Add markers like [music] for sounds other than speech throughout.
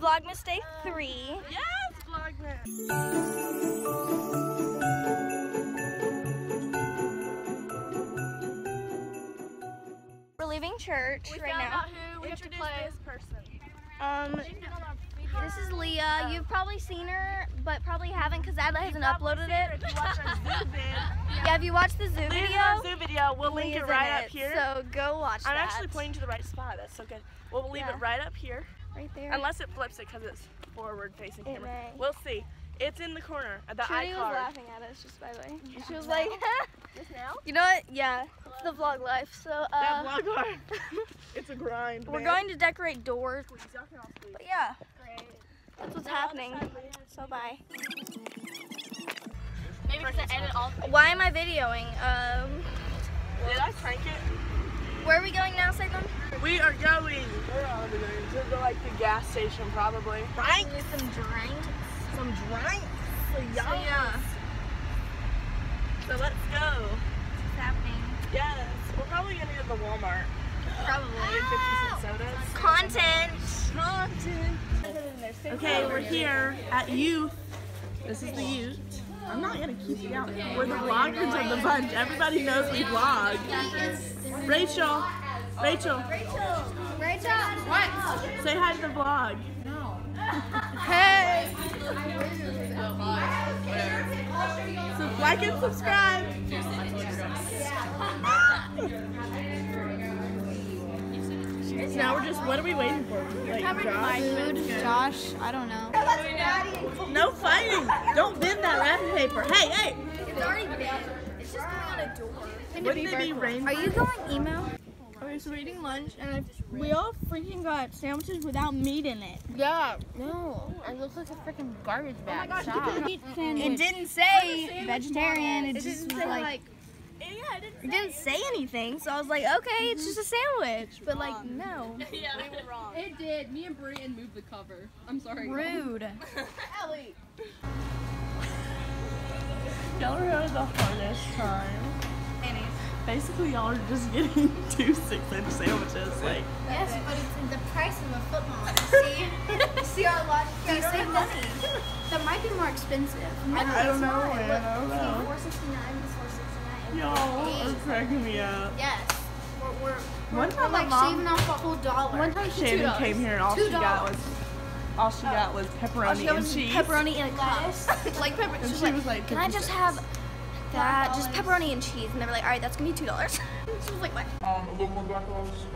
Vlogmas Day 3. Yes, Vlogmas. We're leaving church We right found now. out who we have to play. this person. Um, this is Leah. You've probably seen her, but probably haven't because Adla hasn't uploaded it. If you watch our zoo [laughs] vid, Yeah, if you watch the zoo Leah's video, zoo video. We'll link it right up here. So go watch I'm that. actually pointing to the right spot. That's so good. We'll leave Yeah. it right up here, right there. unless it flips it because it's forward facing It camera. may. We'll see. It's in the corner at the Trudy was laughing at us just by the way. She was like, [laughs] Just now? you know what? Yeah, it's the vlog life. So uh, that vlog art. [laughs] it's a grind. we're man. going to decorate doors. But yeah, that's what's happening. So bye. Maybe because I edit all. Why am I videoing? Um, Did I crank it? Where are we going now, Salem? We are going. Where are we going? To the, like the gas station, probably. Right? Some drinks. Some drinks. So So yeah, So let's go. what's happening? Yes. We're probably gonna go to the Walmart. Probably. Get 50 cent sodas. Content. Content. Okay, we're here at Youth. This is the Youth. I'm not gonna keep you out. We're the vloggers of the bunch. Everybody knows we vlog. Rachel. Rachel. Rachel. What? Say hi to the vlog. No. [laughs] hey. So like and subscribe. [laughs] So now we're just, what are we waiting for? Like, Josh? Food, Josh. I don't know. No fighting. Don't bend that wrapping paper. Hey, hey. It's already been. It's just going on a door. Wouldn't it be rain? Are you going email? Okay, so we're eating lunch, and I, we all freaking got sandwiches without meat in it. Yeah, no. It looks like a freaking garbage oh bag. Stop. It didn't say vegetarian. It, just was like, Yeah, I didn't he didn't say anything, so I was like, okay, it's just a sandwich. But like, no. [laughs] yeah, we were wrong. It did. Me and Brian moved the cover. I'm sorry. Rude. [laughs] Ellie. y'all the hardest time? Annie's. Basically, y'all are just getting [laughs] two six-inch sandwiches. Like. Yes, but it's in the price of a footlong. See, see our logic. You save money. That might be more expensive. I, I don't, know. I don't know. 469 y'all are cracking me up. Yes. We're, we're, One we're time, my like mom, shaving off a whole dollar. one time Shannon came here and all she got was, all she got was All she pepperoni got and was cheese. pepperoni and a cup. [laughs] like pepper. And She was she like, was like, "Can I just have that, just pepperoni and cheese?" And they were like, "All right, that's gonna be two dollars." [laughs] she was like, "What?" Um, a little more black olives.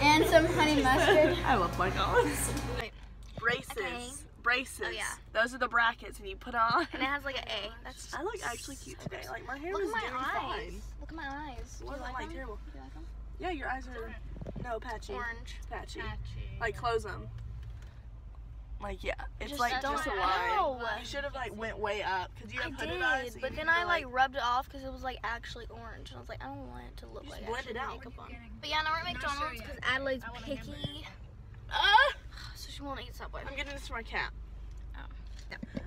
And some honey mustard. I love black olives. Braces. Oh, yeah. Those are the brackets, and you put on. And it has like an A. [laughs] That's. I look actually cute today. Like my hair Look my doing eyes. fine. Look at my eyes. It Do you wasn't like like them? terrible. Do you like them? Yeah, your eyes are no patchy. Orange. Patchy. Like close them. Like yeah, it's Just like don't- just a line. You should have like went way up because you I have hooded eyes. so did, but then I like rubbed it off because it was like actually orange, and I was like, I don't want it to look like blend it out. makeup on. But yeah, now we're at McDonald's because Adelaide's picky, Ah! [sighs] so she won't eat Subway. I'm getting this for my cat.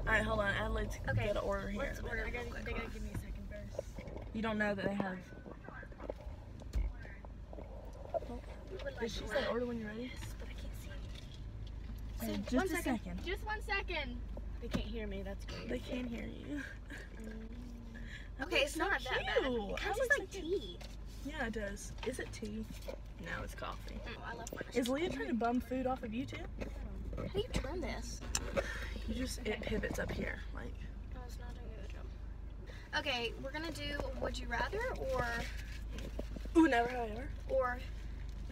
Oh. All right, hold on. Adelaide's Okay, got an order here. Let's order real quick. give me a second first. You don't know that they have. Did she say order when you're ready? But I can't see. Hey, one just a second. second. Just one second. They can't hear me. That's great. They can't hear you. That Okay, it's so not that bad. It kind of like so tea. Yeah, it does. Is it tea? No, it's coffee. Mm, I love Is Leah trying to bum food off of you too? How do you turn this? [laughs] You just it pivots up here, like. No, it's not doing a good job. Okay, we're gonna do Would You Rather or Ooh, never have I ever. or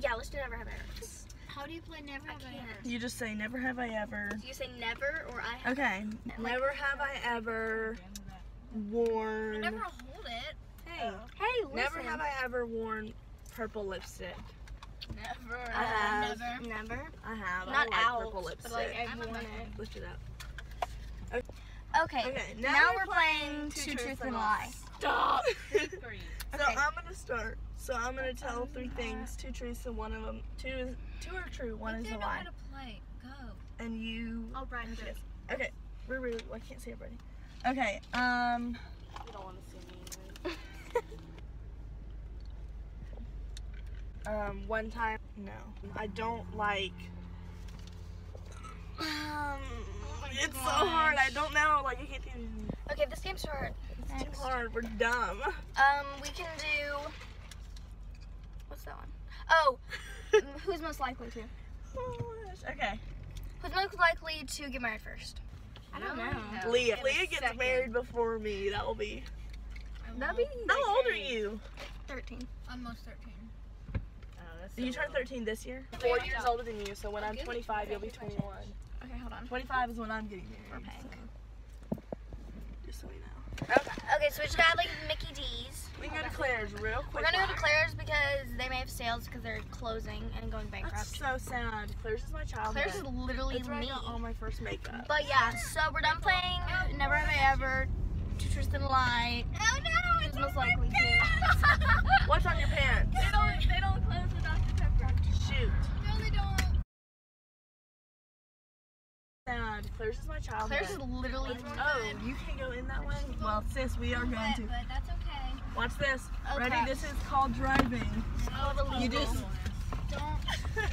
yeah, let's do Never Have I Ever. How do you play Never have I can't. You just say never have I ever. Do you say never or I have? Okay. Never have I ever worn. Never hold it. Hey. Oh. Hey, listen. Never have I ever worn purple lipstick. Never. I have. Never. Never. I have. Not I like out, purple but lipstick. like I've I'm worn not- it. Lift it up. Okay. Okay, Now, now we're we're playing Two Truth and a Lie. Stop. [laughs] Three. So Okay. I'm gonna start. So I'm gonna tell three things, two truths and one of them, two is two are true, one is a lie. to play. Go. And you. Oh, Brian, Okay. first. Okay, we're really. I can't see everybody. Okay. Um. You don't want to see me. [laughs] Um. One time. No, I don't like Um, It's so hard. I don't know. Like I can't even. okay, this game's hard. It's too hard. We're dumb. Um, we can do. What's that one? Oh, [laughs] who's most likely to? Oh. Okay. Who's most likely to get married first? I don't know. Leah. Leah gets married before me. That will be. That'd be How old are you? 13. Almost 13. You turned 13 this year. Four years older than you. So when I'm 25, you'll be 21. Okay, hold on. 25 is when I'm getting married. We're paying. so- Just so we know. Okay, so we just got like Mickey D's. We can go to Claire's real quick. We're gonna go to Claire's because they may have sales because they're closing and going That's bankrupt. so sad. Claire's is my childhood. Claire's is literally That's where I me. got all my first makeup. But yeah, so we're done playing Never Have I Ever, to Tristan Light. Oh no! Who's most likely to? What's on your pants? They don't, they don't close with Dr. Pepper. Shoot. No, they don't. Sad. Claire's is my childhood. Claire's is literally me. Oh, you can go in that way? Well, sis, we are going to. but that's okay. Watch this. Oh, Ready? This is called driving. Oh, totally You just. Don't.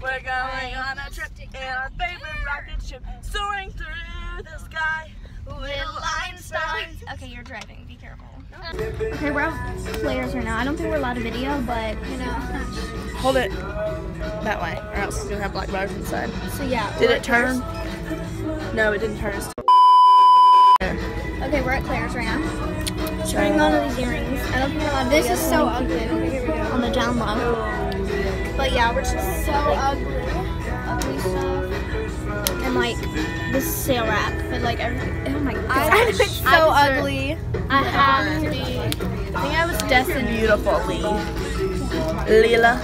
We're going on a trip in our favorite rocket ship, soaring through the sky. Little Einsteins. Okay, you're driving. Be careful. Okay, we're at Claire's right now. I don't think we're allowed to video, but you know. Hold it that way, or else it's gonna have black bars inside. So yeah. Did it at turn? No, it didn't turn. us. Okay, we're at Claire's right now. Trying on these earrings. I don't think we're This is so so I'm gonna keep ugly. it Okay, here we go. On the down low. But yeah, we're just So ugly. ugly stuff. And like this sale rack, but like everything. Oh my god. I it's so ugly. I have to be. I think I was destined. beautiful, Lee. Leela.